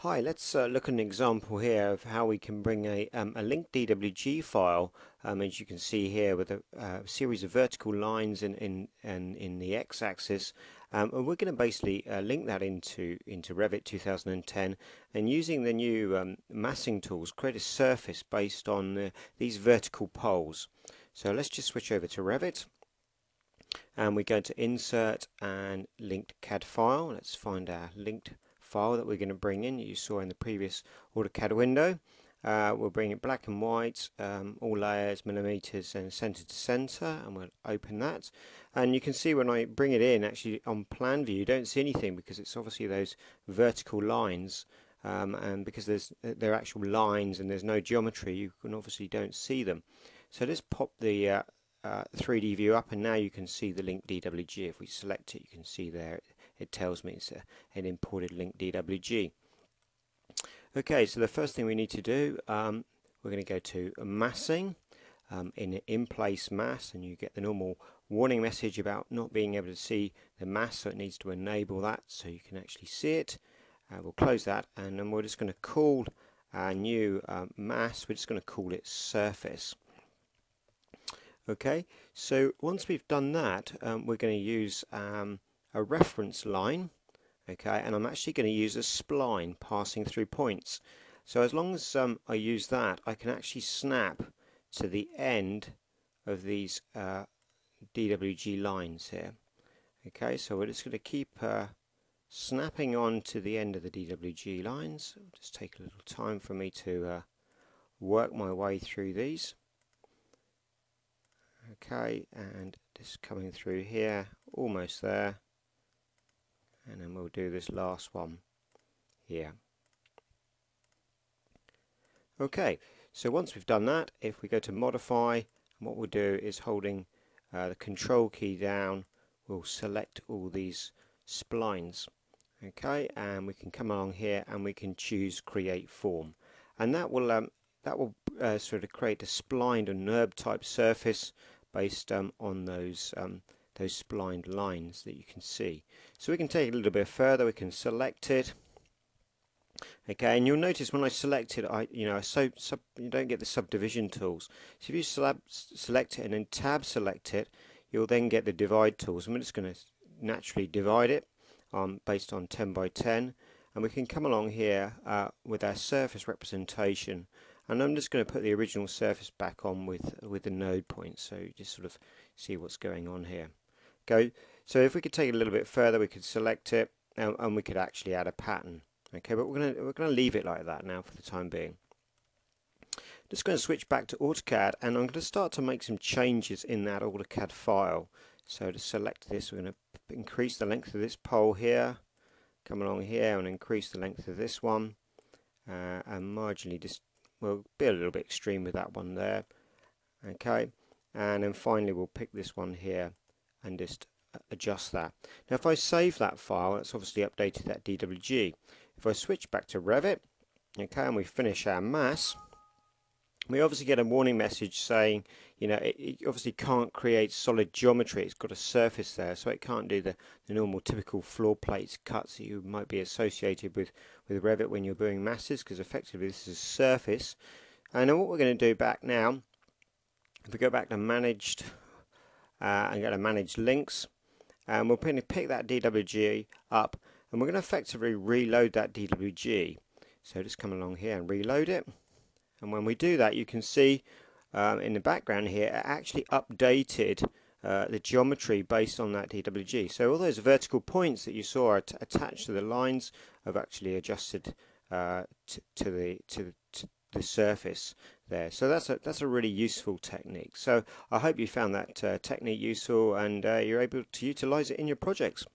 Hi, let's uh, look at an example here of how we can bring a, um, a linked DWG file, um, as you can see here, with a, uh, series of vertical lines in, in, in, in the x-axis. Um, and we're going to basically uh, link that into, into Revit 2010 and using the new um, massing tools create a surface based on these vertical poles. So let's just switch over to Revit and we go to Insert and Linked CAD File. Let's find our linked file that we're going to bring in you saw in the previous AutoCAD window. Uh, we'll bring it black and white, um, all layers, millimeters and center to center and we'll open that. And you can see when I bring it in actually on plan view you don't see anything because it's obviously those vertical lines um, and because there's they're actual lines and there's no geometry you can obviously don't see them. So let's pop the uh, uh, 3D view up and now you can see the link DWG if we select it you can see there it tells me it's a, an imported link DWG. Okay, so the first thing we need to do, um, we're going to go to massing um, in in place mass, and you get the normal warning message about not being able to see the mass, so it needs to enable that so you can actually see it. Uh, we'll close that, and then we're just going to call our new um, mass, we're just going to call it surface. Okay, so once we've done that, um, we're going to use um, a reference line okay and I'm actually going to use a spline passing through points. So as long as um, I use that I can actually snap to the end of these uh, DWG lines here okay? So we're just going to keep uh, snapping on to the end of the DWG lines. Just take a little time for me to uh, work my way through these. Okay and just coming through here almost there and then we'll do this last one here. Okay so once we've done that if we go to modify and what we'll do is holding uh, the control key down we'll select all these splines. Okay and we can come along here and we can choose create form. And that will um, that will uh, sort of create a splined or NURB type surface based um, on those um, those splined lines that you can see. So we can take it a little bit further, we can select it. Okay, and you'll notice when I select it, I you know so you don't get the subdivision tools. So if you select it and then tab select it, you'll then get the divide tools. We're just going to naturally divide it um, based on 10 by 10, and we can come along here uh, with our surface representation. And I'm just going to put the original surface back on with with the node points, so just sort of see what's going on here go. So if we could take it a little bit further, we could select it and, and we could actually add a pattern. Okay, but we're gonna we're gonna leave it like that now for the time being. Just going to switch back to AutoCAD and I'm going to start to make some changes in that AutoCAD file. So to select this, we're going to increase the length of this pole here, come along here and increase the length of this one, uh, and marginally just, we'll be a little bit extreme with that one there. Okay, and then finally we'll pick this one here and just uh, adjust that. Now if I save that file, it's obviously updated that DWG. If I switch back to Revit, okay, and we finish our mass, we obviously get a warning message saying, you know, it, it, obviously can't create solid geometry. It's got a surface there, so it can't do the, the normal typical floor plates cuts that you might be associated with, with Revit when you're doing masses, because effectively this is a surface. And what we're going to do back now, if we go back to managed uh, and go to manage links. And we're going to pick that DWG up and we're going to effectively reload that DWG so just come along here and reload it. And when we do that you can see um, in the background here it actually updated uh, the geometry based on that DWG so all those vertical points that you saw attached to the lines have actually adjusted uh, to the to, to the surface there. So that's a that's a really useful technique. So I hope you found that uh, technique useful and uh, you're able to utilize it in your projects.